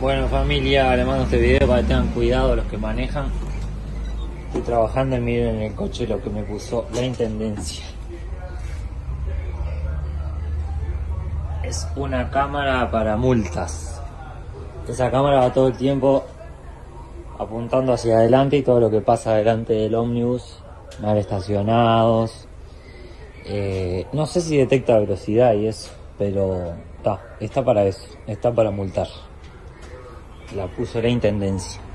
Bueno familia, le mando este video para que tengan cuidado los que manejan. Estoy trabajando y miren en el coche lo que me puso la intendencia. Es una cámara para multas. Esa cámara va todo el tiempo apuntando hacia adelante y todo lo que pasa delante del ómnibus, mal estacionados. Eh, no sé si detecta velocidad y eso, pero está, está para eso, está para multar. La puso la intendencia.